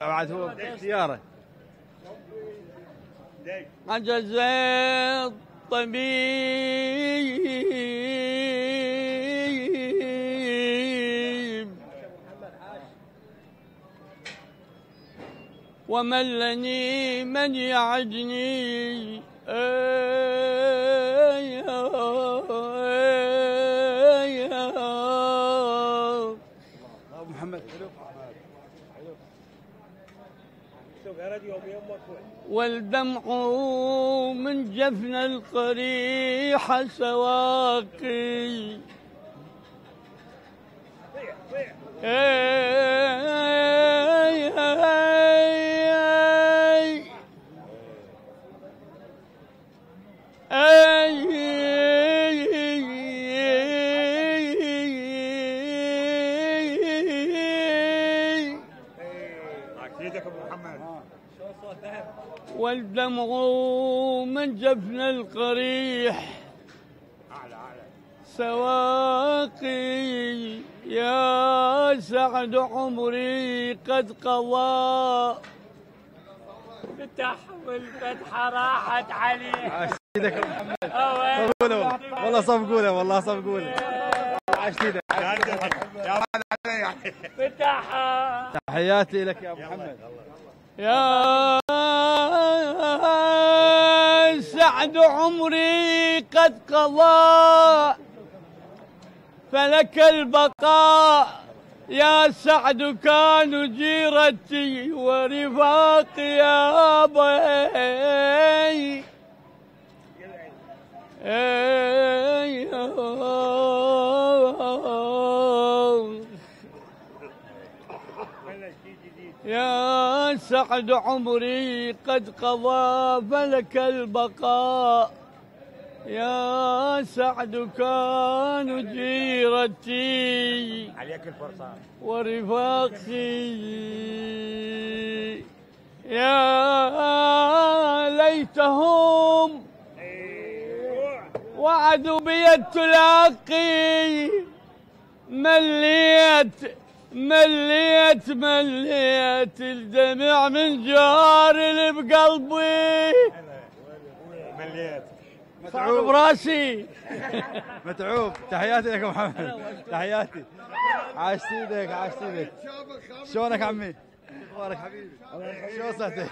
بعد هو عجز الطبيب وملني من يعدني أي أي ابو محمد. والدمع من جفن القريح سواقي اكيدك أبو محمد؟ والدمع من جفن القريح. أعلى أعلى. سواقي يا سعد عمري قد قضى. فتح والفتحة راحت عليه عاش إيدك ابو محمد صفقوله والله صفقوله والله صفقوله عاش فتحها تحياتي لك يا ابو محمد. يا سعد عمري قد قضى فلك البقاء. يا سعد كانوا جيرتي ورفاقي يا بي يا سعد عمري قد قضى فلك البقاء. يا سعد كانوا جيرتي عليك الفرصة. ورفاقي. يا ليتهم وعدوا بي التلاقي. مليت مليت مليت الدمع من جار اللي بقلبي. مليت. صعب براسي. متعوب. تحياتي لك محمد. تحياتي. عاش إيدك عاش إيدك شلونك عمي؟ أخبارك حبيبي شو صحتك؟